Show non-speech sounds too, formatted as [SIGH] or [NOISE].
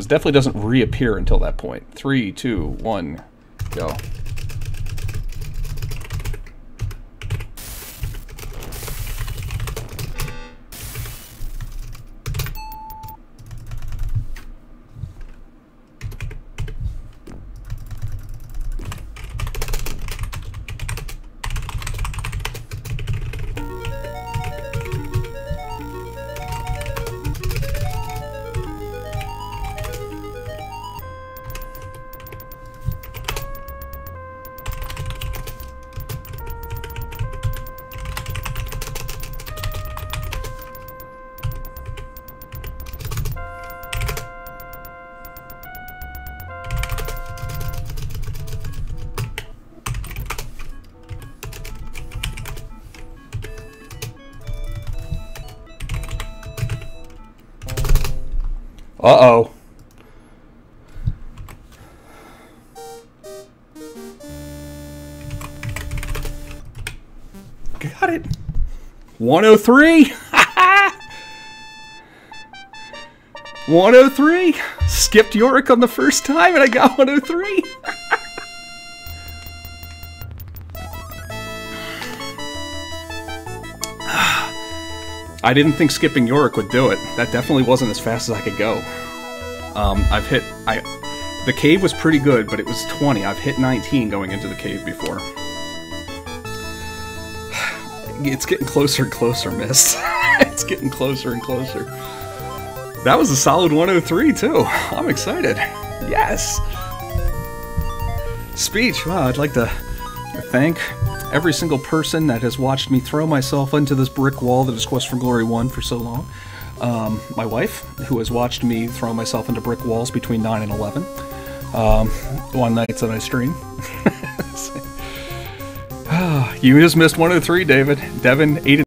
Because definitely doesn't reappear until that point. Three, two, one, go. Uh-oh. Got it. 103. [LAUGHS] 103. Skipped Yorick on the first time and I got 103. [LAUGHS] I didn't think skipping Yorick would do it. That definitely wasn't as fast as I could go. Um, I've hit I the cave was pretty good, but it was 20. I've hit 19 going into the cave before. [SIGHS] It's getting closer and closer, Miss. [LAUGHS] it's getting closer and closer. That was a solid 103 too. [LAUGHS] I'm excited. Yes. Speech. Wow, I'd like to thank every single person that has watched me throw myself into this brick wall that is Quest for Glory 1 for so long. Um, my wife, who has watched me throw myself into brick walls between 9 and 11. Um, one nights that I stream. [LAUGHS] you just missed one of the three, David. Devin, 8